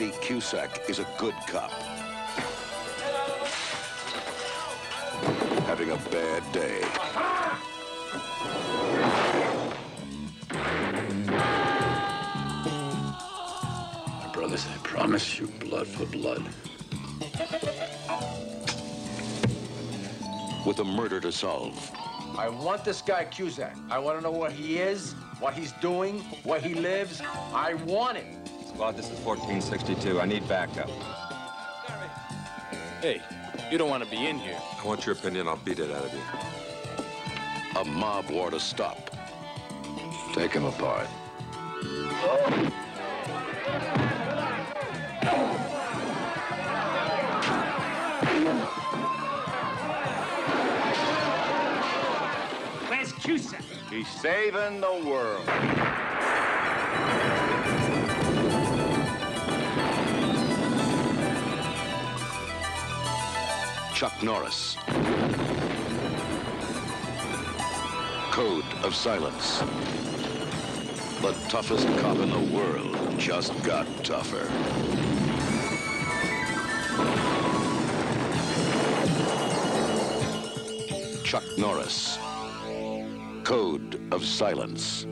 Eddie Cusack is a good cop. Having a bad day. My brothers, I promise you, blood for blood. With a murder to solve. I want this guy Cusack. I want to know what he is, what he's doing, where he lives. I want it. Squad, this is 1462. I need backup. Hey, you don't want to be in here. I want your opinion. I'll beat it out of you. A mob war to stop. Take him apart. Where's Cusack? He's saving the world. Chuck Norris. Code of Silence. The toughest cop in the world just got tougher. Chuck Norris. Code of Silence.